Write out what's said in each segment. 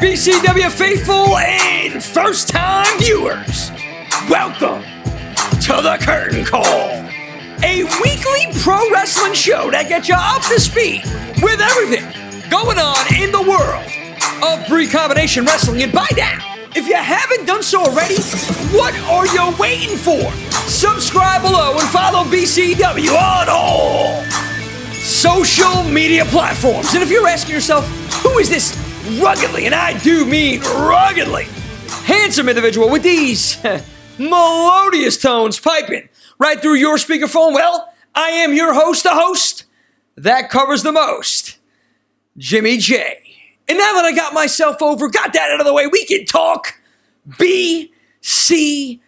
BCW faithful and first time viewers, welcome to the Curtain Call, a weekly pro wrestling show that gets you up to speed with everything going on in the world of Brii Combination wrestling. And by now, if you haven't done so already, what are you waiting for? Subscribe below and follow BCW on all social media platforms. And if you're asking yourself, who is this ruggedly, and I do mean ruggedly, handsome individual with these melodious tones piping right through your speakerphone? Well, I am your host, the host that covers the most, Jimmy J. And now that I got myself over, got that out of the way, we can talk BCW.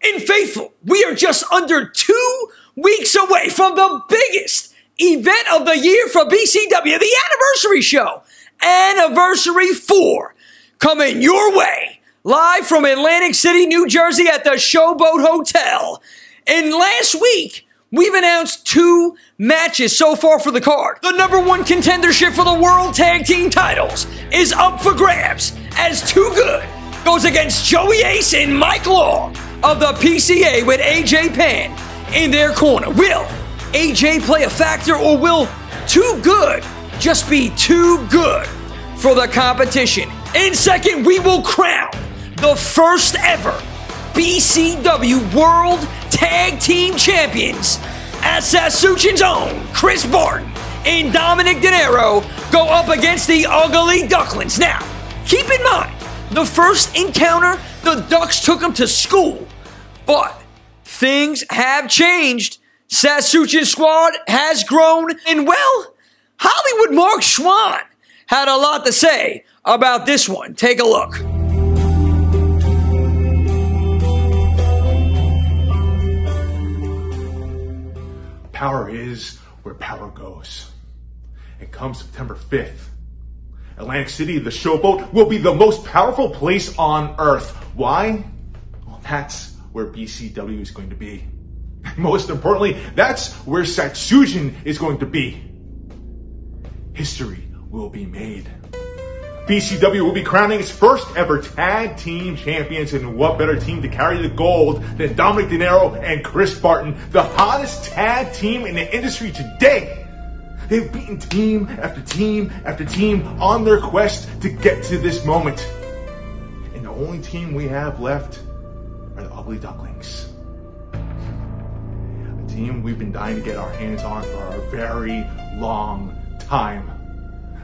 In Faithful, we are just under two weeks away from the biggest event of the year for BCW, the anniversary show. Anniversary 4 coming your way live from Atlantic City, New Jersey at the Showboat Hotel. And last week, we've announced two matches so far for the card. The number one contendership for the World Tag Team titles is up for grabs as Too Good goes against Joey Ace and Mike Law of the PCA with AJ Pan in their corner. Will AJ play a factor or will Too Good just be too good for the competition? In second, we will crown the first ever BCW World Tag Team Champions as Satsujin's own Chris Barton and Dominic De Niro go up against the Ugly Ducklings. Now, keep in mind, the first encounter, the Ducks took them to school. But things have changed. Sasuchin squad has grown, and well, Hollywood Mark Schwann had a lot to say about this one. Take a look. Power is where power goes. And come September 5th, Atlantic City, the showboat, will be the most powerful place on earth. Why? Well, that's where BCW is going to be. Most importantly, that's where Satsujin is going to be. History will be made. BCW will be crowning its first ever tag team champions, and what better team to carry the gold than Dominic De Niro and Chris Barton, the hottest tag team in the industry today. They've beaten team after team after team on their quest to get to this moment. And the only team we have left are the Ugly Ducklings. A team we've been dying to get our hands on for a very long time.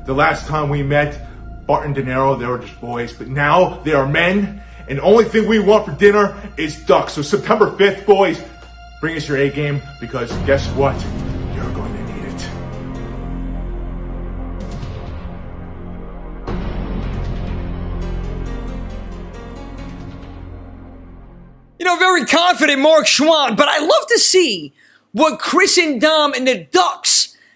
The last time we met, Barton De Niro, they were just boys, but now they are men, and the only thing we want for dinner is ducks. So September 5th, boys, bring us your A game, because guess what? You're going to need it. You know, very confident Mark Schwann, but I love to see what Chris and Dom and the Ducks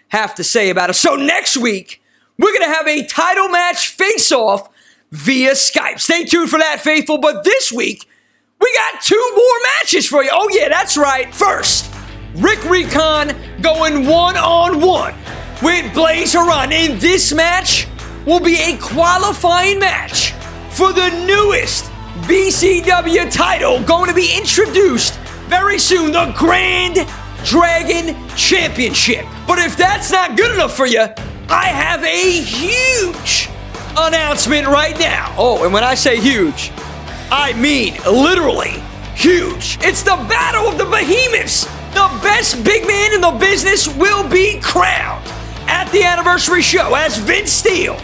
have to say about it. So next week, we're going to have a title match face off via Skype. Stay tuned for that, faithful. But this week, we got two more matches for you. Oh, yeah, that's right. First, Rick Recon going one on one with Blaze Haran. And this match will be a qualifying match for the newest BCW title going to be introduced very soon the Grand Dragon Championship. But if that's not good enough for you, I have a huge announcement right now. Oh, and when I say huge, I mean literally huge. It's the Battle of the Behemoths. The best big man in the business will be crowned at the anniversary show as Vince Steele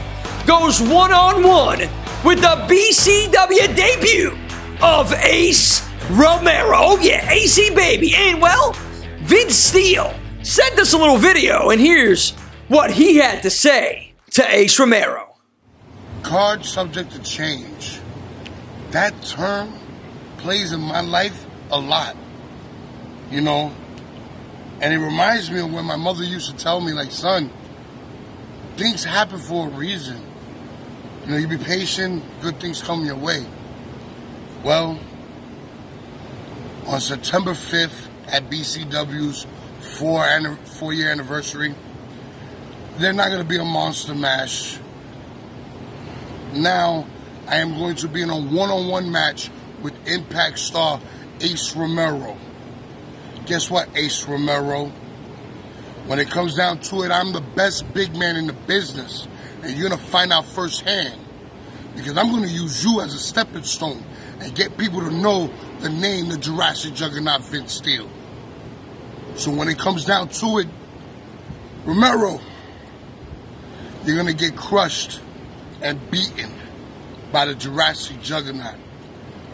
goes one on one with the BCW debut of Ace Romero. Oh, yeah, AC baby. And well, Vince Steele sent us a little video, and here's what he had to say to Ace Romero. Card subject to change. That term plays in my life a lot. You know? And it reminds me of when my mother used to tell me, like, son, things happen for a reason. You know, you be patient, good things come your way. Well, on September 5th at BCW's four, and four year anniversary, they're not going to be a monster mash. now I am going to be in a one-on-one match with Impact star Ace Romero. Guess what, Ace Romero? When it comes down to it, I'm the best big man in the business. And you're going to find out firsthand. Because I'm going to use you as a stepping stone and get people to know the name, the Jurassic Juggernaut Vince Steele. So when it comes down to it, Romero, you're going to get crushed and beaten by the Jurassic Juggernaut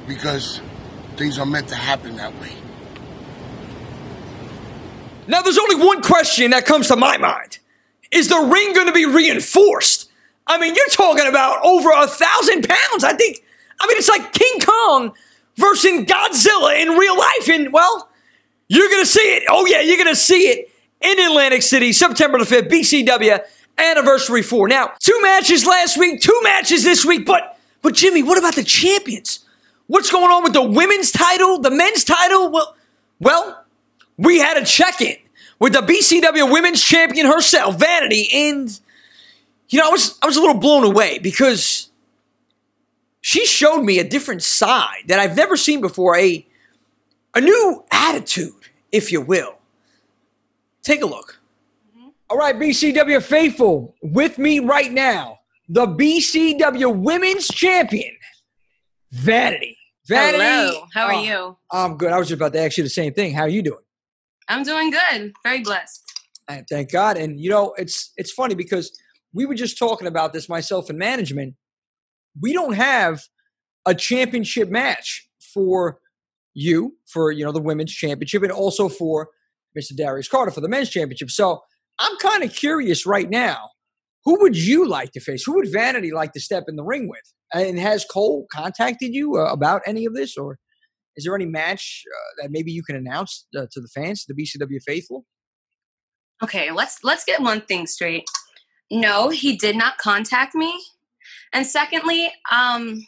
because things are meant to happen that way. Now, there's only one question that comes to my mind. Is the ring going to be reinforced? I mean, you're talking about over a thousand pounds. I think, I mean, it's like King Kong versus Godzilla in real life. And, well, you're going to see it. Oh, yeah, you're going to see it in Atlantic City, September the 5th, BCW Anniversary 4. Now, two matches last week, two matches this week, but, but Jimmy, what about the champions? What's going on with the women's title, the men's title? Well, well, we had a check in with the BCW Women's Champion herself, Vanity, and you know, I was I was a little blown away because she showed me a different side that I've never seen before, a a new attitude, if you will. Take a look. All right, BCW faithful, with me right now, the BCW Women's Champion, Vanity. Vanity. Hello. How are oh, you? I'm good. I was just about to ask you the same thing. How are you doing? I'm doing good. Very blessed. And thank God. And you know, it's it's funny because we were just talking about this myself and management. We don't have a championship match for you for you know the women's championship and also for Mr. Darius Carter for the men's championship. So I'm kind of curious right now. Who would you like to face? Who would Vanity like to step in the ring with? And has Cole contacted you uh, about any of this, or is there any match uh, that maybe you can announce uh, to the fans, the BCW faithful? Okay, let's let's get one thing straight. No, he did not contact me. And secondly, um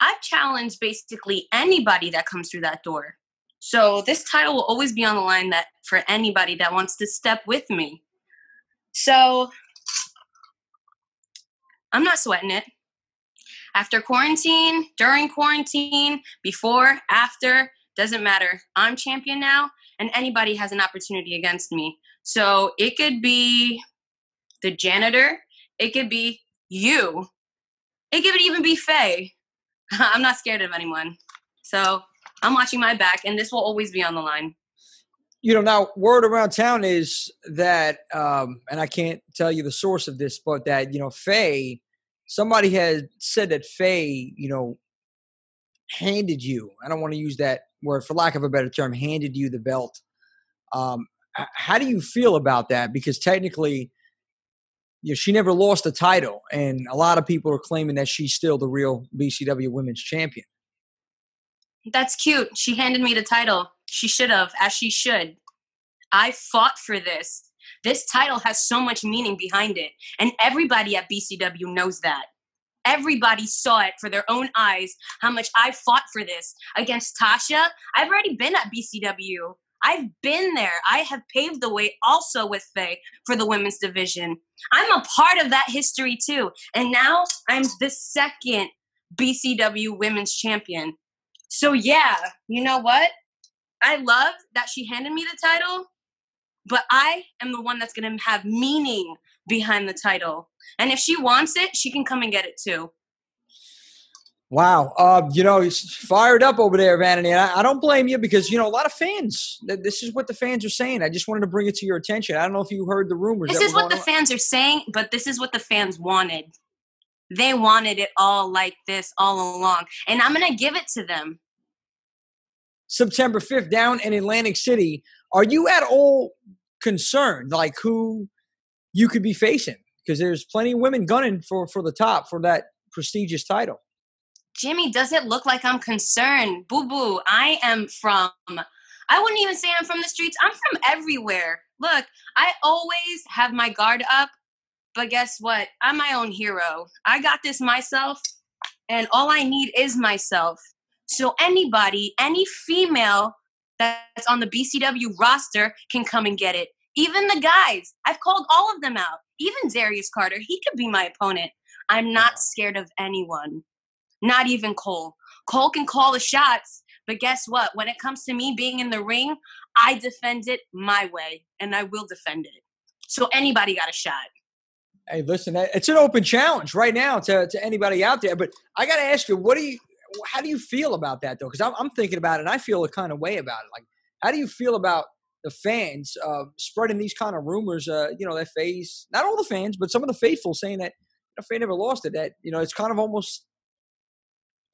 I've challenged basically anybody that comes through that door. So this title will always be on the line that for anybody that wants to step with me. So I'm not sweating it after quarantine, during quarantine, before, after, doesn't matter. I'm champion now, and anybody has an opportunity against me. So it could be the janitor, it could be you, it could even be Faye. I'm not scared of anyone. So I'm watching my back, and this will always be on the line. You know, now word around town is that, um, and I can't tell you the source of this, but that you know, Faye somebody had said that Faye, you know, handed you, I don't want to use that word for lack of a better term, handed you the belt. Um, how do you feel about that? Because technically, you know, she never lost the title, and a lot of people are claiming that she's still the real BCW Women's Champion. That's cute. She handed me the title. She should have, as she should. I fought for this. This title has so much meaning behind it, and everybody at BCW knows that. Everybody saw it for their own eyes how much I fought for this against Tasha. I've already been at BCW. I've been there. I have paved the way also with Faye for the women's division. I'm a part of that history too. And now I'm the second BCW women's champion. So, yeah, you know what? I love that she handed me the title but I am the one that's going to have meaning behind the title. And if she wants it, she can come and get it too. Wow. Uh, you know, he's fired up over there, Vanity. And I, I, don't blame you because, you know, a lot of fans, this is what the fans are saying. I just wanted to bring it to your attention. I don't know if you heard the rumors. This is what the on. fans are saying, but this is what the fans wanted. They wanted it all like this all along. And I'm going to give it to them. September 5th down in Atlantic City. Are you at all concerned, like who you could be facing? Because there's plenty of women gunning for for the top for that prestigious title. Jimmy, does it look like I'm concerned? Boo boo, I am from. I wouldn't even say I'm from the streets. I'm from everywhere. Look, I always have my guard up, but guess what? I'm my own hero. I got this myself, and all I need is myself. So anybody, any female that's on the BCW roster can come and get it. Even the guys, I've called all of them out. Even Darius Carter, he could be my opponent. I'm not scared of anyone, not even Cole. Cole can call the shots, but guess what? When it comes to me being in the ring, I defend it my way and I will defend it. So anybody got a shot. Hey, listen, it's an open challenge right now to, to anybody out there. But I got to ask you, what do you, how do you feel about that though? Because I'm, I'm thinking about it, and I feel a kind of way about it. Like, how do you feel about the fans uh, spreading these kind of rumors? Uh, you know, that face not all the fans, but some of the faithful saying that if they never lost it, that you know, it's kind of almost,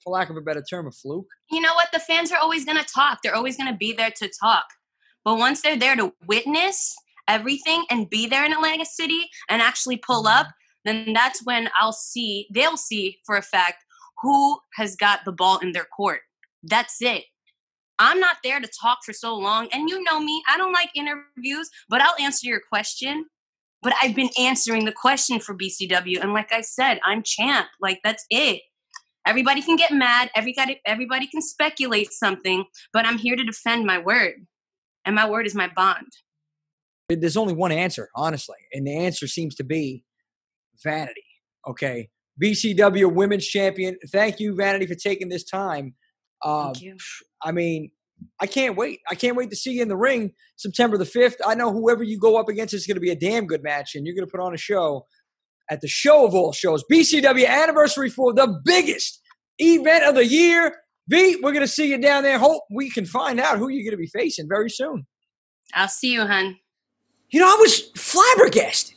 for lack of a better term, a fluke. You know what? The fans are always going to talk. They're always going to be there to talk. But once they're there to witness everything and be there in Atlantic City and actually pull mm-hmm. up, then that's when I'll see, they'll see for a fact who has got the ball in their court. That's it. I'm not there to talk for so long. And you know me, I don't like interviews, but I'll answer your question. But I've been answering the question for BCW. And like I said, I'm champ. Like, that's it. Everybody can get mad. Everybody, everybody can speculate something, but I'm here to defend my word. And my word is my bond. There's only one answer, honestly. And the answer seems to be vanity. Okay. BCW Women's Champion. Thank you, Vanity, for taking this time. Uh, Thank you. I mean, I can't wait. I can't wait to see you in the ring September the 5th. I know whoever you go up against is going to be a damn good match, and you're going to put on a show at the show of all shows, BCW anniversary for the biggest event of the year. B, we're going to see you down there. Hope we can find out who you're going to be facing very soon. I'll see you, hun. You know, I was flabbergasted,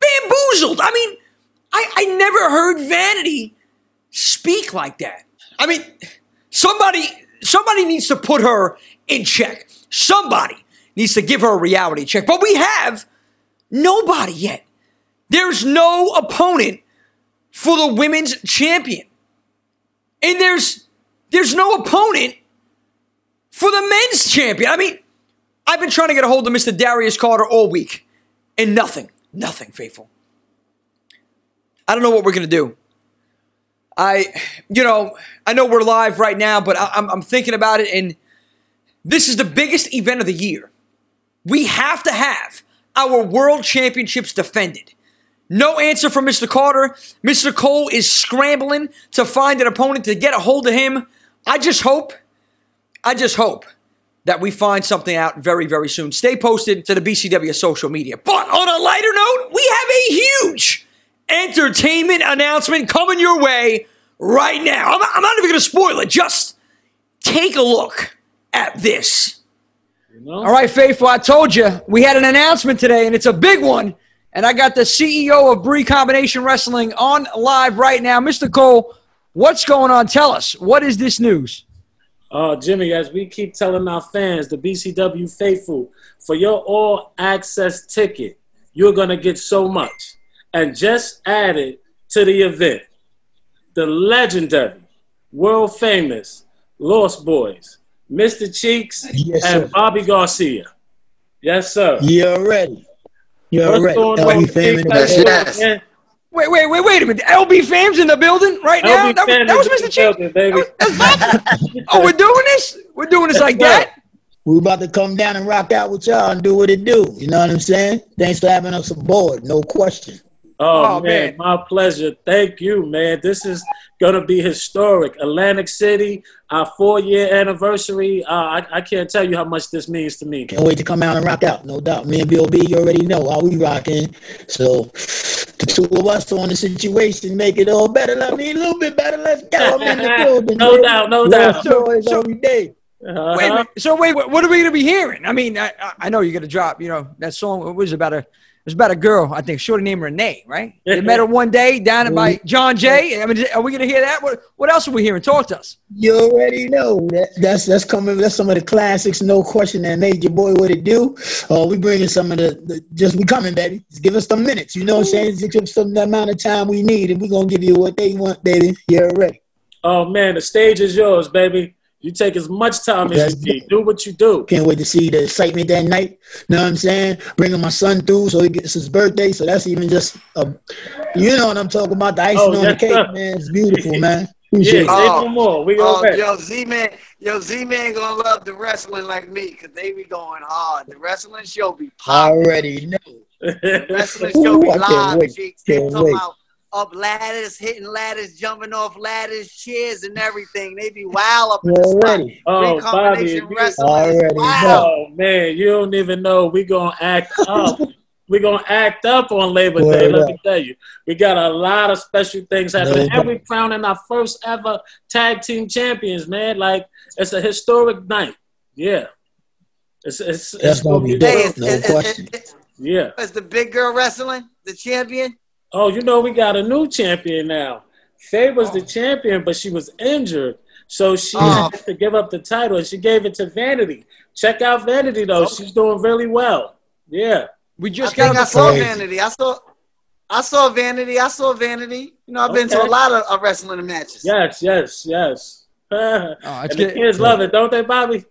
bamboozled. I mean, I, I never heard Vanity speak like that. I mean, somebody somebody needs to put her in check. Somebody needs to give her a reality check. But we have nobody yet. There's no opponent for the women's champion. And there's there's no opponent for the men's champion. I mean, I've been trying to get a hold of Mr. Darius Carter all week, and nothing, nothing, faithful. I don't know what we're going to do. I, you know, I know we're live right now, but I, I'm, I'm thinking about it, and this is the biggest event of the year. We have to have our world championships defended. No answer from Mr. Carter. Mr. Cole is scrambling to find an opponent to get a hold of him. I just hope, I just hope that we find something out very, very soon. Stay posted to the BCW social media. But on a lighter note, we have a huge entertainment announcement coming your way right now. I'm, I'm not even going to spoil it. Just take a look at this. You know? All right, Faithful, I told you we had an announcement today, and it's a big one. And I got the CEO of Brii Combination Wrestling on live right now. Mr. Cole, what's going on? Tell us. What is this news? Uh, Jimmy, as we keep telling our fans, the BCW faithful, for your all access ticket, you're going to get so much. And just added to the event, the legendary, world famous Lost Boys, Mr. Cheeks yes, and Bobby Garcia. Yes, sir. You're ready. You're ready. LB fam yes, yes. Wait, wait, wait, wait a minute. LB fam's in the building right now. That, that, was Mr. Cheeks. baby. oh, we're doing this. We're doing this like that. We're about to come down and rock out with y'all and do what it do. You know what I'm saying? Thanks for having us aboard. No question. Oh, oh man, man, my pleasure. Thank you, man. This is gonna be historic. Atlantic City, our four-year anniversary. Uh, I, I can't tell you how much this means to me. Can't wait to come out and rock out, no doubt. Me and B.O.B. you already know how we rocking. So the two of us on the situation make it all better. I mean, a little bit better. Let's go. I'm in the building. no doubt, no doubt. So, so, every day. Uh-huh. Wait, so wait, what are we gonna be hearing? I mean, I, I know you're gonna drop. You know that song. It was about a it was about a girl, I think, shorty named Renee, right? They met her one day down at my John Jay. I mean, are we gonna hear that? What What else are we hearing? Talk to us. You already know that, that's that's coming. That's some of the classics, no question. That made your boy what it do. Uh, we bringing some of the, the, just we coming, baby. Just give us some minutes. You know what I'm saying? Just give us some the amount of time we need, and we're gonna give you what they want, baby. You're ready. Oh man, the stage is yours, baby. You take as much time as you need. Do what you do. Can't wait to see the excitement that night. Know what I'm saying? Bringing my son through so he gets his birthday. So that's even just, a, you know what I'm talking about. The icing oh, on yes, the cake, sir. man. It's beautiful, man. Appreciate yeah, oh, no more. We go oh, back. Yo, Z Man, yo, Z Man gonna love the wrestling like me because they be going hard. The wrestling show be popping. Already know. The wrestling show be live. They talking about up ladders, hitting ladders, jumping off ladders, chairs, and everything. They be wild up in the spot. Oh, already. Oh, Bobby, Already wild. Oh man, you don't even know. We gonna act up. we gonna act up on Labor Day. Let up. me tell you, we got a lot of special things happening, Word and up. we crowning our first ever tag team champions. Man, like it's a historic night. Yeah, it's it's, That's it's gonna be Hey, dope. No is, question. is, is, yeah. is the big girl wrestling the champion? Oh, you know we got a new champion now. Faye was Oh. the champion, but she was injured, so she Oh. had to give up the title, and she gave it to Vanity. Check out Vanity though; oh. she's doing really well. Yeah. We I just think got I saw Crazy. Vanity. I saw, I saw Vanity. I saw Vanity. You know, I've been to a lot of, of wrestling matches. Yes, yes, yes. and Oh, it's the good. kids love it, don't they, Bobby?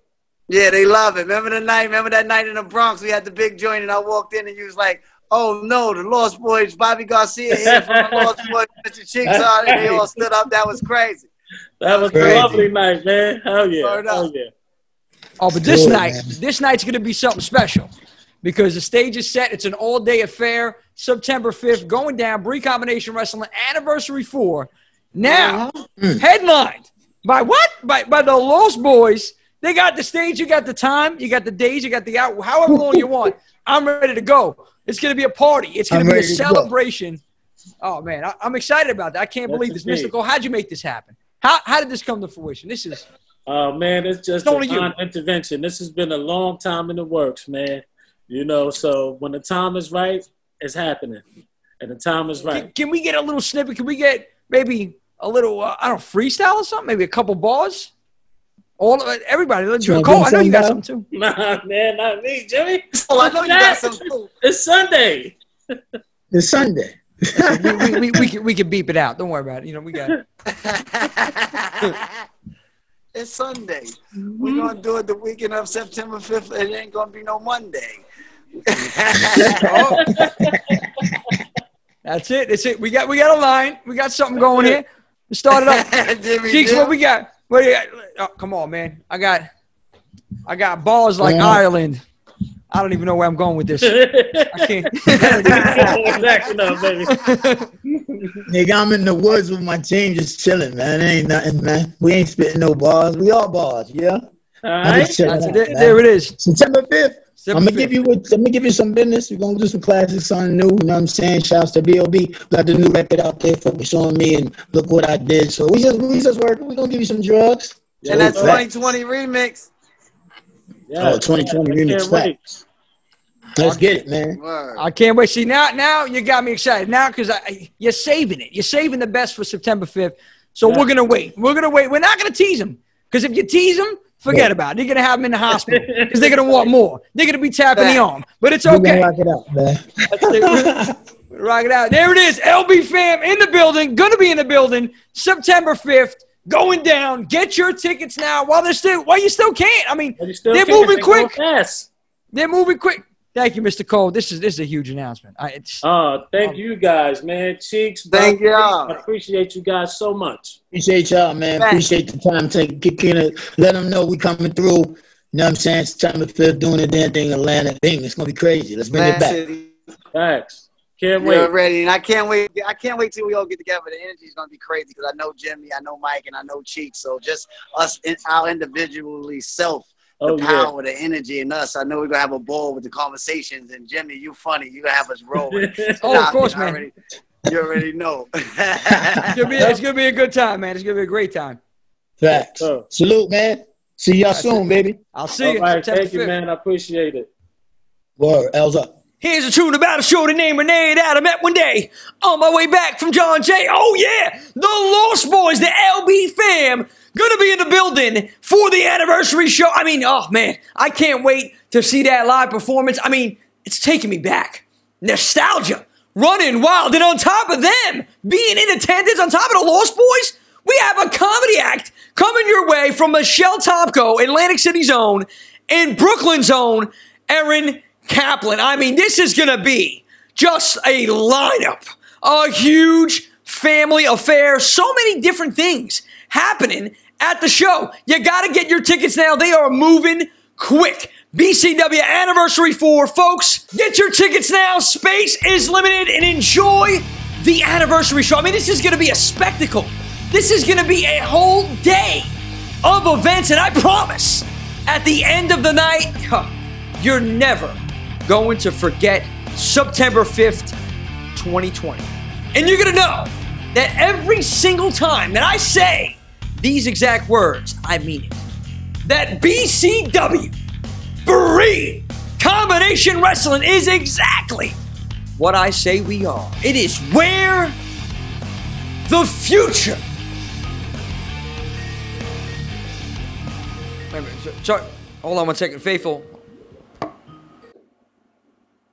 Yeah, they love it. Remember the night? Remember that night in the Bronx? We had the big joint, and I walked in, and you was like, "Oh no, the Lost Boys, Bobby Garcia here from the Lost Boys, Mr. Cheeks on," and they all stood up. That was crazy. That was a lovely night, man. Hell yeah. Word up. Hell yeah. Oh, but this Good, night, man. this night's going to be something special because the stage is set. It's an all-day affair. September 5th, going down. Brii Combination Wrestling Anniversary 4. Now, Mhm. headlined by what? By, by the Lost Boys. They got the stage, you got the time, you got the days, you got the hour, however long you want. I'm ready to go. It's going to be a party. It's going to be a ready to go. celebration. Oh, man, I, I'm excited about that. I can't Yes, believe this. indeed. Mystical, how'd you make this happen? How, how did this come to fruition? This is Oh man, it's just It's only divine intervention. This has been a long time in the works, man. You know, so when the time is right, it's happening. And the time is Can, right. can we get a little snippet? Can we get maybe a little, uh, I don't know, freestyle or something? Maybe a couple bars? All of it, everybody. Let's You wanna Cole, I know you got something something too. Nah, man, not me, Jimmy. Oh, I know you got some too. It's Sunday. It's Sunday. we, we, we, we, can, we can beep it out. Don't worry about it. You know, we got it. it's Sunday. We're mm-hmm. gonna do it the weekend of September 5th. It ain't gonna be no Monday. Oh. That's it. That's it. We got we got a line. We got something going here. Let's start it up. Jimmy Cheeks, what we got? What do you? Oh, come on, man. I got I got balls like Yeah. Ireland. I don't even know where I'm going with this. I can't. Exactly, no, baby. Nigga, I'm in the woods with my team just chilling, man. It ain't nothing, man. We ain't spitting no bars. We all bars, yeah? All I'm right. just chilling out. There, man. there it is. September 5th. I'm gonna give you what, I'm gonna give you some business. We're gonna do some classics, something new. You know what I'm saying? Shouts to B.O.B. Got the new record out there. Focus on me and look what I did. So we just we just working. We're gonna give you some drugs. and that So that- 2020 remix. Yeah, Oh, 2020 I remix can't. Let's get it, man. Word. I can't wait. See now, now you got me excited. Now because you're saving it. You're saving the best for September 5th. So Yeah. we're gonna wait. We're gonna wait. We're not gonna tease them because if you tease them, forget about it. You're gonna have them in the hospital because they're gonna want more. They're gonna be tapping the arm, but it's okay. rock it out, man. Rock it out. There it is. LB fam in the building. Gonna be in the building September 5th. Going down. Get your tickets now while they're still while you still can't. I mean, still they're moving quick. Fast. They're moving quick. Thank you, Mr. Cole. This is this is a huge announcement. I, it's, Oh, thank you guys, man. Cheeks, Thank y'all. I appreciate you guys so much. Appreciate y'all, man. Thanks. Appreciate the time. Take kick in it. Let them know we coming through. You know what I'm saying? September 5th, doing the damn thing, Atlanta thing. It's gonna be crazy. Let's bring Man it back. City. Thanks. Can't wait. We're ready, and I can't wait. I can't wait till we all get together. The energy is gonna be crazy because I know Jimmy, I know Mike, and I know Cheeks. So just us, in, our individually self, Oh, the Oh, yeah. power, the energy in us. I know we're gonna have a ball with the conversations. And Jimmy, you funny. You gonna have us rolling. Oh, of course, it. I man. already- you already know. it's, gonna be, it's gonna be a good time, man. It's gonna be a great time. Facts. Oh. Salute, man. See y'all That's soon, baby. I'll see All you right, September thank you, man. I appreciate it. Word. L's up. Here's a tune about a shorty named Renee that I met one day on my way back from John Jay. Oh yeah, the Lost Boys, the LB fam, gonna be in the building for the anniversary show. I mean, oh man, I can't wait to see that live performance. I mean, it's taking me back. Nostalgia, running wild, and on top of them being in attendance, on top of the Lost Boys, we have a comedy act coming your way from Michelle Topko, Atlantic City's own, and Brooklyn's own, Erin Kaplan. I mean, this is going to be just a lineup, a huge family affair, so many different things happening at the show. You got to get your tickets now. They are moving quick. BCW Anniversary 4, folks. Get your tickets now. Space is limited and enjoy the anniversary show. I mean, this is going to be a spectacle. This is going to be a whole day of events, and I promise, at the end of the night, you're never going to forget September 5th, 2020. And you're going to know that every single time that I say these exact words, I mean it. That BCW, Brii Combination Wrestling, is exactly what I say we are. It is where the future. Wait a minute, sorry. Hold on one second, Faithful.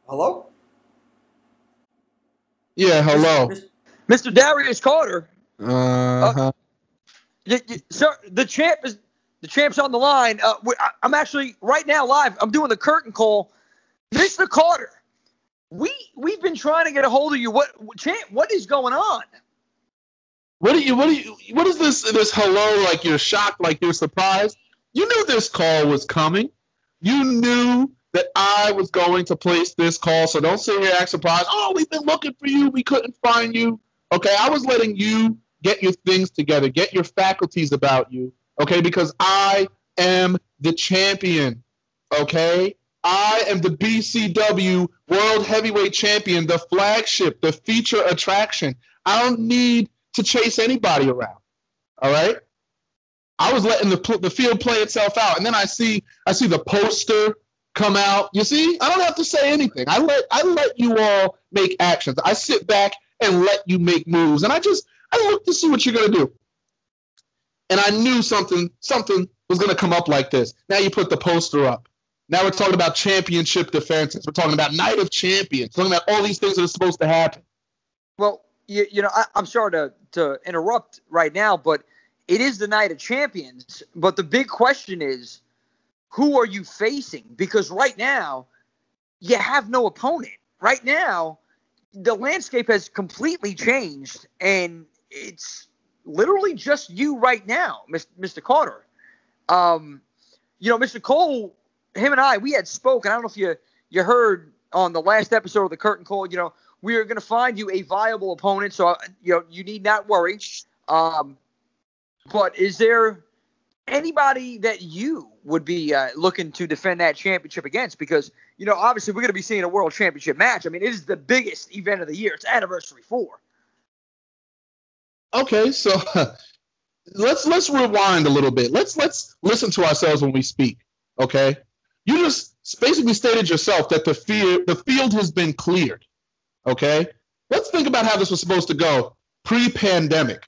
Hello? Yeah, hello. Mr. Darius Carter. Uh-huh. Y- y- sir, the champ is the champ's on the line. Uh, I'm actually right now live. I'm doing the curtain call. Mr. Carter, we we've been trying to get a hold of you. What champ? What is going on? What do you what do you what is this this hello like you're shocked like you're surprised? You knew this call was coming. You knew that I was going to place this call, so don't sit here act surprised. Oh, we've been looking for you. We couldn't find you. Okay, I was letting you get your things together, get your faculties about you. Okay, because I am the champion. Okay, I am the BCW World Heavyweight Champion, the flagship, the feature attraction. I don't need to chase anybody around. All right. I was letting the the field play itself out, and then I see I see the poster come out. You see, I don't have to say anything. I let I let you all make actions. I sit back and let you make moves, and I just I look to see what you're gonna do. And I knew something something was gonna come up like this. Now you put the poster up. Now we're talking about championship defenses. We're talking about night of champions. Talking about all these things that are supposed to happen. Well, you, you know, I, I'm sorry to to interrupt right now, but it is the night of champions. But the big question is, who are you facing? Because right now, you have no opponent. Right now, the landscape has completely changed, and it's literally just you right now, Mr. Carter. Um, you know, Mr. Cole, him and I, we had spoken. I don't know if you you heard on the last episode of the Curtain Call. You know, we are going to find you a viable opponent, so you know you need not worry. Um, but is there anybody that you would be uh, looking to defend that championship against? Because you know, obviously, we're going to be seeing a world championship match. I mean, it is the biggest event of the year. It's anniversary four. Okay, so let's let's rewind a little bit. Let's let's listen to ourselves when we speak. Okay, you just basically stated yourself that the field the field has been cleared. Okay, let's think about how this was supposed to go pre-pandemic.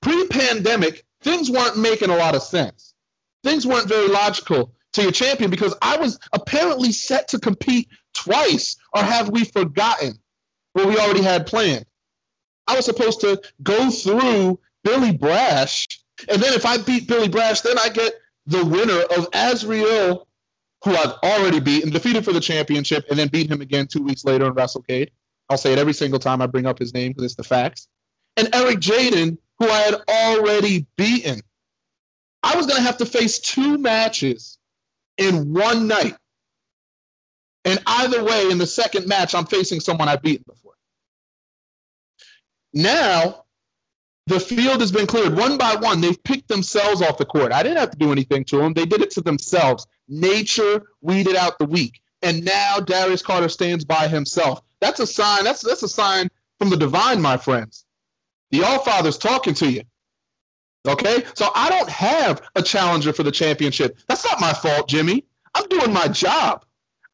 Pre-pandemic, things weren't making a lot of sense. Things weren't very logical to your champion because I was apparently set to compete twice, or have we forgotten what we already had planned? I was supposed to go through Billy Brash, and then if I beat Billy Brash, then I get the winner of Azriel, who I've already beaten, defeated for the championship, and then beat him again two weeks later in WrestleCade. I'll say it every single time I bring up his name because it's the facts. And Eric Jaden, who I had already beaten. I was going to have to face two matches in one night. And either way, in the second match, I'm facing someone I've beaten before. Now, the field has been cleared one by one. They've picked themselves off the court. I didn't have to do anything to them. They did it to themselves. Nature weeded out the weak. And now Darius Carter stands by himself. That's a sign. That's that's a sign from the divine, my friends. The All Father's talking to you. Okay? So I don't have a challenger for the championship. That's not my fault, Jimmy. I'm doing my job.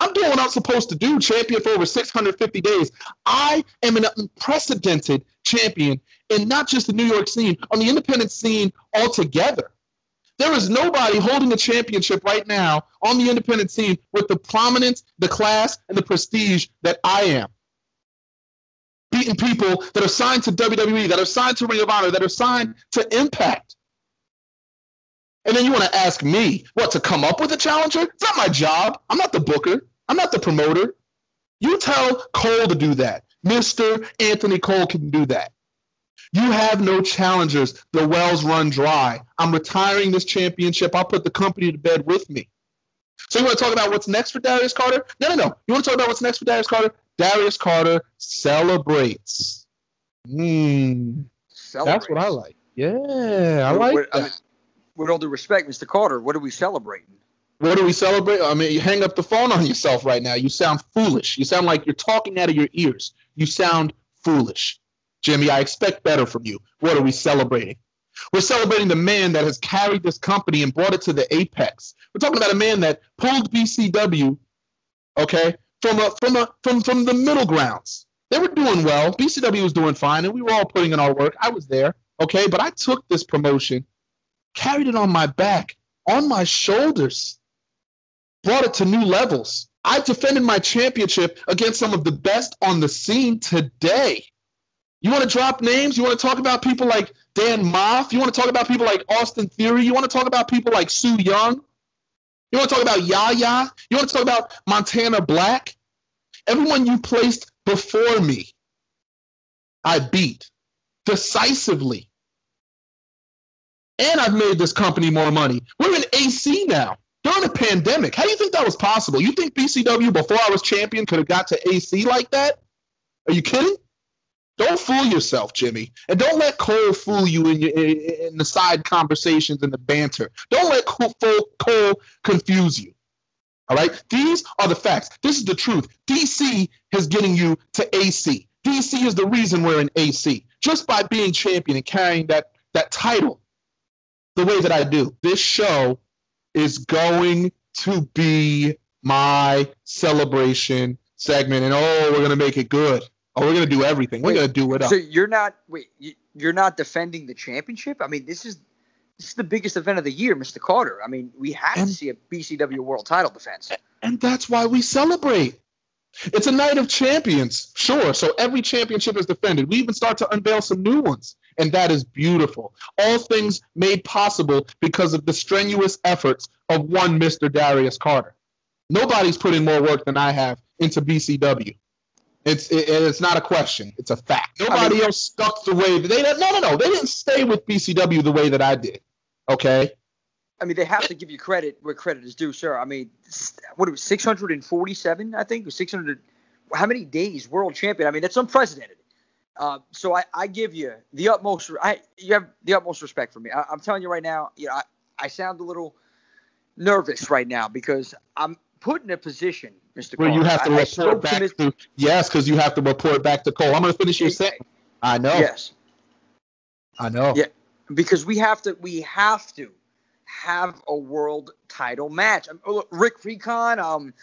I'm doing what I'm supposed to do, champion for over 650 days. I am an unprecedented champion in not just the New York scene, on the independent scene altogether. There is nobody holding a championship right now on the independent scene with the prominence, the class, and the prestige that I am. Beating people that are signed to WWE, that are signed to Ring of Honor, that are signed to Impact. And then you want to ask me what to come up with a challenger? It's not my job. I'm not the booker. I'm not the promoter. You tell Cole to do that. Mr. Anthony Cole can do that. You have no challengers. The wells run dry. I'm retiring this championship. I'll put the company to bed with me. So you want to talk about what's next for Darius Carter? No, no, no. You want to talk about what's next for Darius Carter? Darius Carter celebrates. Mm, that's what I like. Yeah, I like what- that. I mean, with all due respect, Mr. Carter, what are we celebrating? What do we celebrate? I mean, you hang up the phone on yourself right now. You sound foolish. You sound like you're talking out of your ears. You sound foolish. Jimmy, I expect better from you. What are we celebrating? We're celebrating the man that has carried this company and brought it to the apex. We're talking about a man that pulled BCW, okay, from a, from a, from from the middle grounds. They were doing well. BCW was doing fine, and we were all putting in our work. I was there, okay, but I took this promotion, carried it on my back, on my shoulders, brought it to new levels. I defended my championship against some of the best on the scene today. You want to drop names? You want to talk about people like Dan Maff? You want to talk about people like Austin Theory? You want to talk about people like Sue Young? You want to talk about Yaya? You want to talk about Montana Black? Everyone you placed before me, I beat decisively. And I've made this company more money. We're in AC now during a pandemic. How do you think that was possible? You think BCW before I was champion could have got to AC like that? Are you kidding? Don't fool yourself, Jimmy, and don't let Cole fool you in, your, in, the side conversations and the banter. Don't let Cole, Cole confuse you. All right, these are the facts. This is the truth. DC is getting you to AC. DC is the reason we're in AC. Just by being champion and carrying that that title the way that I do. This show is going to be my celebration segment, and oh, we're gonna make it good. Oh, we're gonna do everything. We're Wait, gonna do it up. So you're not wait, you- you're not defending the championship? I mean, this is this is the biggest event of the year, Mr. Carter. I mean, we have And- to see a BCW World Title defense. And that's why we celebrate. It's a night of champions, sure. So every championship is defended. We even start to unveil some new ones. And that is beautiful. All things made possible because of the strenuous efforts of one Mr. Darius Carter. Nobody's putting more work than I have into BCW. It's it, it's not a question. It's a fact. Nobody else stuck the way that they no no no. They didn't stay with BCW the way that I did. Okay. I mean, they have to give you credit where credit is due, sir. I mean, what it was 647, I think, or 600. How many days world champion? I mean, that's unprecedented. Uh, so I, I give you the utmost. I you have the utmost respect for me. I, I'm telling you right now. You know, I, I sound a little nervous right now because I'm put in a position, Mr. Where you have to I- I report spoke back Mis- to yes, because you have to report back to Cole. I'm gonna finish your sentence. I know. Yes. I know. Yeah, because we have to we have to have a world title match. Um, Rick Recon, um,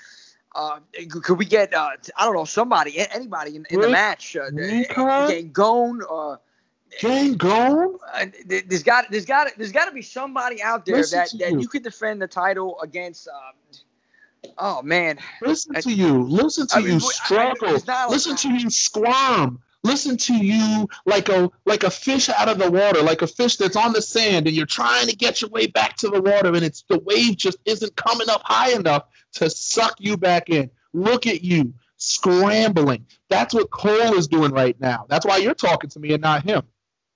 uh, could we get uh, I don't know somebody, anybody in, in the match? Uh? Gangone, uh, Gangone. uh, there's got there's got there's got to be somebody out there Listen that, that you. you could defend the title against. Um, oh man, Listen I- to you. Listen to I mean, you struggle. Listen to you squirm. Listen to you like a like a fish out of the water, like a fish that's on the sand, and you're trying to get your way back to the water, and it's the wave just isn't coming up high enough to suck you back in. Look at you scrambling. That's what Cole is doing right now. That's why you're talking to me and not him.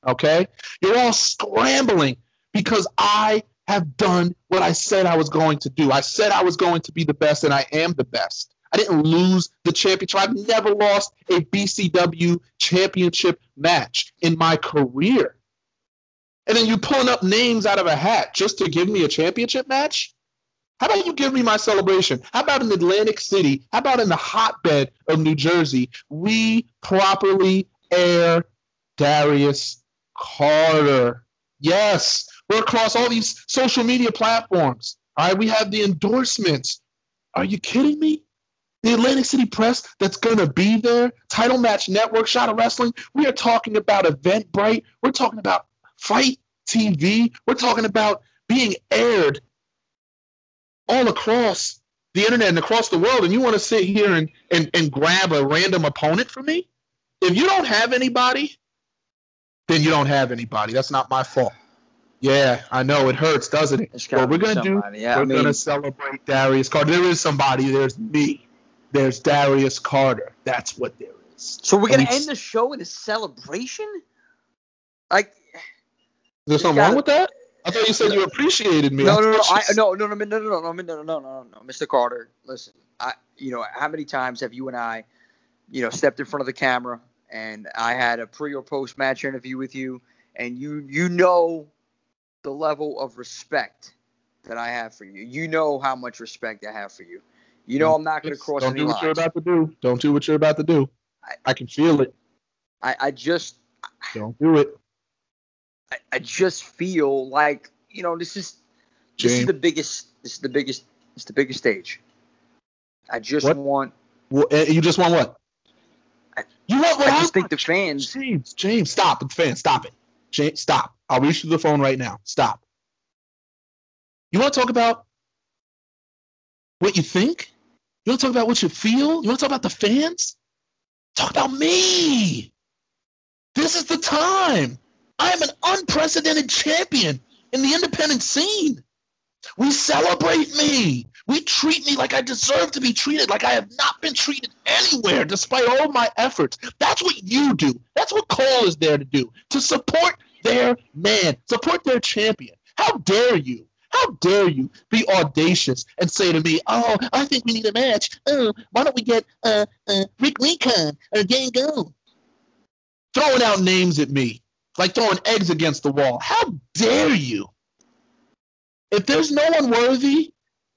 Okay? You're all scrambling because I have done what I said I was going to do. I said I was going to be the best, and I am the best. I didn't lose the championship. I've never lost a BCW championship match in my career. And then you pulling up names out of a hat just to give me a championship match? How about you give me my celebration? How about in Atlantic City? How about in the hotbed of New Jersey? We properly air Darius Carter. Yes, we're across all these social media platforms. All right, we have the endorsements. Are you kidding me? The Atlantic City Press that's going to be there, Title Match Network, Shot of Wrestling. We are talking about Eventbrite. We're talking about FITE TV. We're talking about being aired all across the internet and across the world. And you want to sit here and, and, and grab a random opponent for me? If you don't have anybody, then you don't have anybody. That's not my fault. Yeah, I know it hurts, doesn't it? What we're gonna do? Yeah, we're mean- gonna celebrate Darius Carter. There is somebody. There's me. There's Darius Carter. That's what there is. So we're gonna end the show in a celebration? Like Is there something gotta- wrong with that? I thought you said you appreciated me. no, no, no, I, no, no, no, no, no, no, no, no, no, no, no, no, Mr. Carter. Listen, I, you know, how many times have you and I, you know, stepped in front of the camera and I had a pre or post match interview with you, and you you know the level of respect that I have for you. You know how much respect I have for you. You know I'm not going to cross Don't do what lines. you're about to do. Don't do what you're about to do. I- I can feel it. I, I just Don't do it. I, I just feel like you know this is this is the biggest this is the biggest it's the biggest stage. I just What? want Well, eh, you just want what? I- You want what? I I just think the fans James, James, stop. The fan, stop it. James, stop. I'll reach to the phone right now. Stop. You want to talk about what you think? You want to talk about what you feel? You want to talk about the fans? Talk about me. This is the time. I'm an unprecedented champion in the independent scene. We celebrate me. We treat me like I deserve to be treated, like I have not been treated anywhere despite all my efforts. That's what you do. That's what Cole is there to do to support their man, support their champion. How dare you? How dare you be audacious and say to me, "Oh, I think we need a match. Oh, why don't we get uh, uh, Rick Recon or Gango?" Throwing out names at me, like throwing eggs against the wall. How dare you? If there's no one worthy,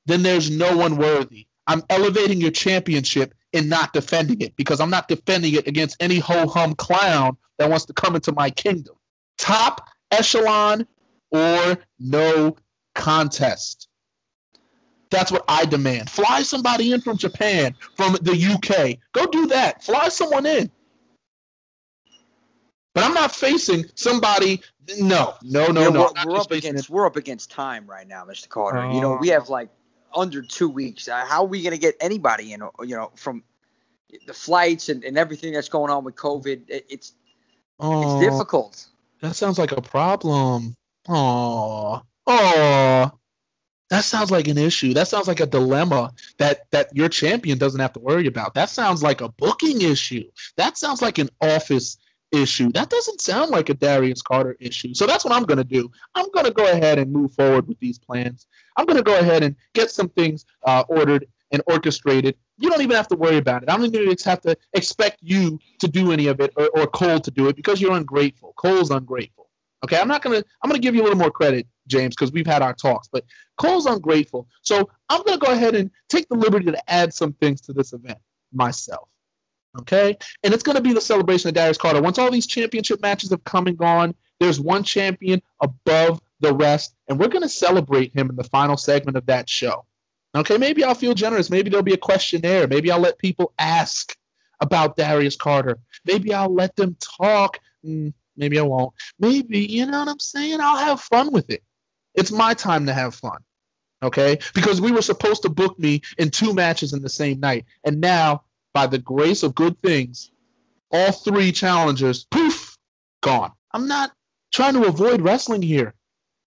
then there's no one worthy. I'm elevating your championship and not defending it because I'm not defending it against any ho hum clown that wants to come into my kingdom. Top echelon or no contest. That's what I demand. Fly somebody in from Japan, from the UK. Go do that. Fly someone in. But I'm not facing somebody. No, no, no, know, no. we're, we're up against we're up against time right now, Mr. Carter. you know, we Oh. have like under two weeks. Uh, how are we going to get anybody in? You know, from the flights and, and everything that's going on with COVID, it, it's Oh, it's difficult. That sounds like a problem. Oh, oh, that sounds like an issue. That sounds like a dilemma that that your champion doesn't have to worry about. That sounds like a booking issue. That sounds like an office issue. That doesn't sound like a Darius Carter issue. So that's what I'm going to do. I'm going to go ahead and move forward with these plans. I'm going to go ahead and get some things uh, ordered and orchestrated. You don't even have to worry about it. I'm going to have to expect you to do any of it or, or Cole to do it because you're ungrateful. Cole's ungrateful. Okay, I'm not gonna. I'm gonna give you a little more credit, James, because we've had our talks. But Cole's ungrateful, so I'm gonna go ahead and take the liberty to add some things to this event myself. Okay, and it's gonna be the celebration of Darius Carter. Once all these championship matches have come and gone, there's one champion above the rest, and we're gonna celebrate him in the final segment of that show. Okay, maybe I'll feel generous. Maybe there'll be a questionnaire. Maybe I'll let people ask about Darius Carter. Maybe I'll let them talk. Mm, maybe I won't. Maybe, you know what I'm saying? I'll have fun with it. It's my time to have fun. Okay? Because we were supposed to book me in two matches in the same night. And now, by the grace of good things, all three challengers, poof, gone. I'm not trying to avoid wrestling here.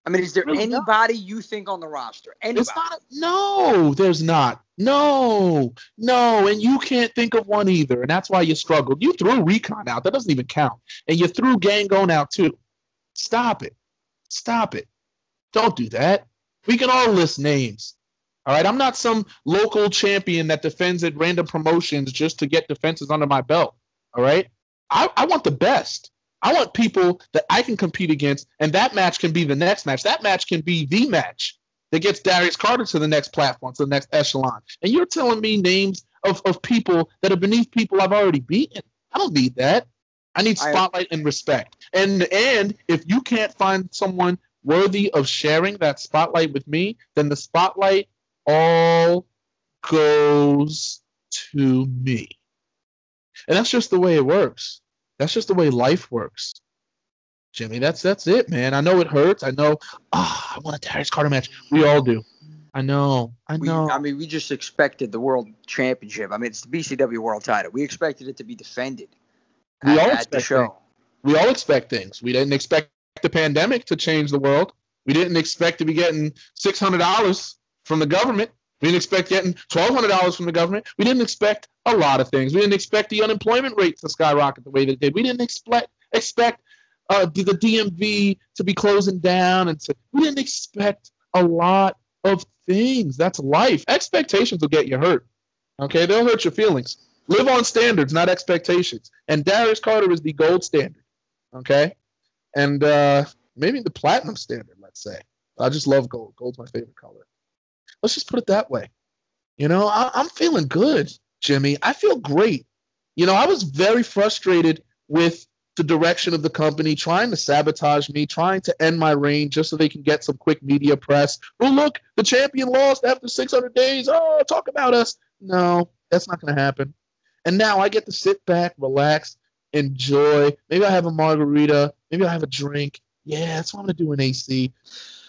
I mean, is there Really not. anybody you think on the roster? Anybody? It's not. No, there's not. No, no, and you can't think of one either, and that's why you struggled. You threw Recon out. That doesn't even count, and you threw Gangon out too. Stop it. Stop it. Don't do that. We can all list names. All right. I'm not some local champion that defends at random promotions just to get defenses under my belt. All right. I, I want the best. I want people that I can compete against, and that match can be the next match. That match can be the match that gets Darius Carter to the next platform, to the next echelon. And you're telling me names of, of people that are beneath people I've already beaten. I don't need that. I need I- spotlight and respect. And and if you can't find someone worthy of sharing that spotlight with me, then the spotlight all goes to me. And that's just the way it works. That's just the way life works. Jimmy, that's that's it, man. I know it hurts. I know ah, I want a Darius Carter match. We all do. I know. I We, know. I mean, we just expected the world championship. I mean, it's the BCW world title. We expected it to be defended We at, all at the expect show. we all expect things. We didn't expect the pandemic to change the world. We didn't expect to be getting six hundred dollars from the government. We didn't expect getting twelve hundred dollars from the government. We didn't expect a lot of things. We didn't expect the unemployment rate to skyrocket the way that it did. We didn't expect expect uh, the the DMV to be closing down, and to, we didn't expect a lot of things. That's life. Expectations will get you hurt. Okay, they'll hurt your feelings. Live on standards, not expectations. And Darius Carter is the gold standard. Okay? And uh, maybe the platinum standard, let's say. I just love gold. Gold's my favorite color. Let's just put it that way. You know, I, I'm feeling good, Jimmy. I feel great. You know, I was very frustrated with the direction of the company, trying to sabotage me, trying to end my reign just so they can get some quick media press. Oh, look, the champion lost after 600 days. Oh, talk about us. No, that's not going to happen. And now I get to sit back, relax, enjoy. Maybe I have a margarita. Maybe I have a drink. Yeah, that's what I'm going to do in AC.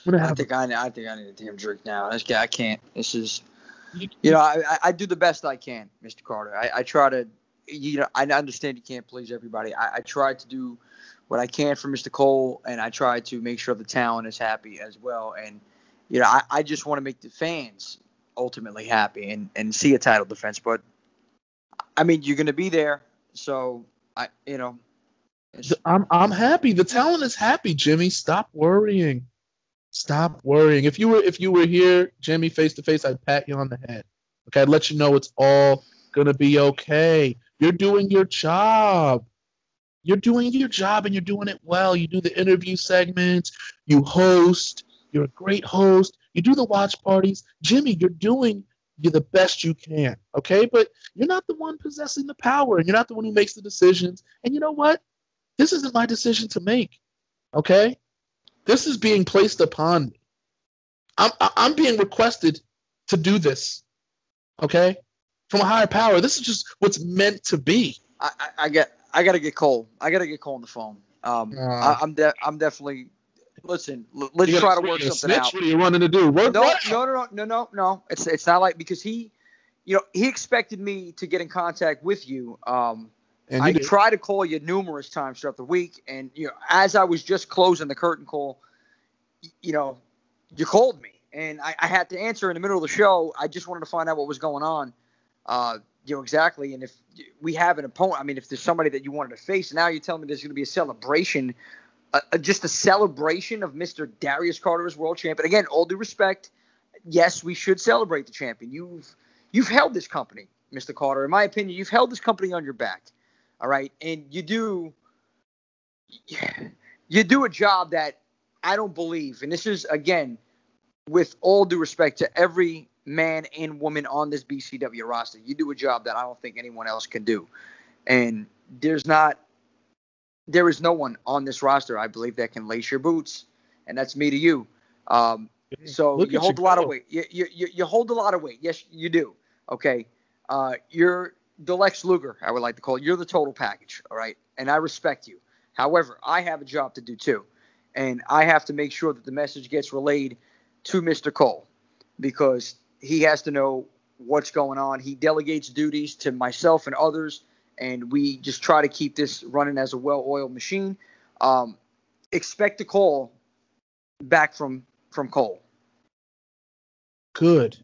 I think I, I think I need a damn drink now. This guy, I can't. This is, you know, I, I- do the best I can, Mr. Carter. I, I try to, you know, I understand you can't please everybody. I, I try to do what I can for Mr. Cole, and I try to make sure the talent is happy as well. And you know, I, I just want to make the fans ultimately happy and and see a title defense. But I mean, you're gonna be there, so I, you know, I'm I'm happy. The talent is happy, Jimmy. Stop worrying. Stop worrying. If you were if you were here, Jimmy, face to face, I'd pat you on the head. Okay, I'd let you know it's all gonna be okay. You're doing your job. You're doing your job and you're doing it well. You do the interview segments, you host, you're a great host, you do the watch parties. Jimmy, you're doing you're the best you can. Okay, but you're not the one possessing the power, and you're not the one who makes the decisions. And you know what? This isn't my decision to make. Okay? This is being placed upon me. I'm I- I'm being requested to do this. Okay? From a higher power. This is just what's meant to be. I, I, I get I gotta get Cole. I gotta get Cole on the phone. Um, Uh. I, I'm de- I'm definitely. Listen, l- let's try gotta- work something snitch? out. What are you running to do? Work No, no, no, no, no, no, no. It's it's not like because he, you know, he expected me to get in contact with you. Um, And I tried to call you numerous times throughout the week, and you know, as I was just closing the curtain call, you know, you called me, and I, I had to answer in the middle of the show. I just wanted to find out what was going on, uh, you know, exactly, and if we have an opponent. I mean, if there's somebody that you wanted to face, now you're telling me there's going to be a celebration, uh, just a celebration of Mr. Darius Carter as world champion. Again, all due respect, yes, we should celebrate the champion. You've you've held this company, Mr. Carter. In my opinion, you've held this company on your back. All right, and you do you do a job that I don't believe, and this is again with all due respect to every man and woman on this BCW roster, you do a job that I don't think anyone else can do. And there's not there is no one on this roster, I believe, that can lace your boots, and that's me to you. Um, so Look you hold a lot of weight. You, you, you, you hold a lot of weight. Yes, you do. Okay. Uh, you're the Lex Luger, I would like to call it. You're the total package. All right. And I respect you. However, I have a job to do too. And I have to make sure that the message gets relayed to Mr. Cole because he has to know what's going on. He delegates duties to myself and others, and we just try to keep this running as a well oiled machine. Um, expect a call back from from Cole. Good.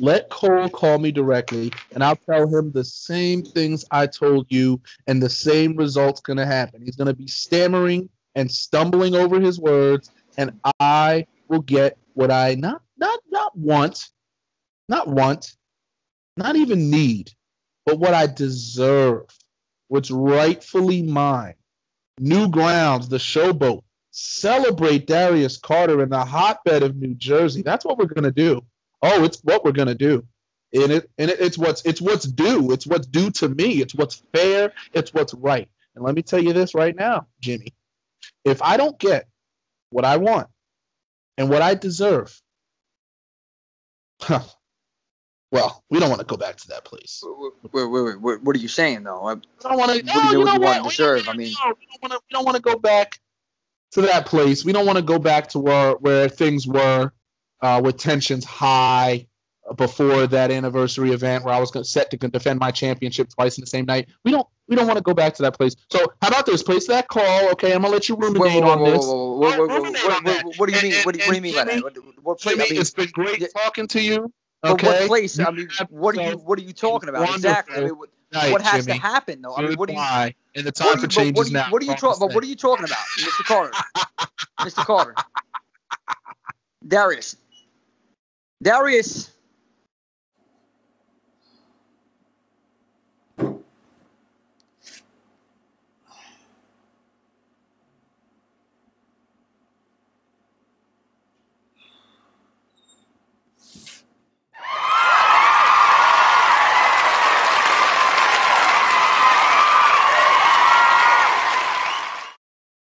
Let Cole call me directly, and I'll tell him the same things I told you, and the same result's going to happen. He's going to be stammering and stumbling over his words, and I will get what I not not not want, not want, not even need, but what I deserve, what's rightfully mine. New grounds, the showboat. Celebrate Darius Carter in the hotbed of New Jersey. That's what we're gonna do. Oh, it's what we're gonna do. And it and it, it's what's it's what's due. It's what's due to me. It's what's fair. It's what's right. And let me tell you this right now, Jimmy. If I don't get what I want and what I deserve, huh, well, we don't want to go back to that place. Wait, wait, wait, what are you saying though? I- don't want to. What do you- what you want to deserve? I mean- we don't want to. We don't want to go back to that place. We don't want to go back to where where things were uh, with tensions high before that anniversary event where I was gonna, set to defend my championship twice in the same night. We don't. We don't want to go back to that place. So how about this? Place that call. Okay, I'm gonna let you ruminate on this. what- on that. what- What do you And- mean? What do you and- what do you mean by that? What, what place? Jimmy, I mean, it's been great yeah. talking to you. Okay. what place? I mean, what are you what are you talking about wonderful exactly? I mean, what, night, what has Jimmy. to happen though? I mean, what do you? And the time are for you, change what is are you, now. what are you talking? But what are you talking about, Mr. Carter? Mr. Carter. Darius. Darius.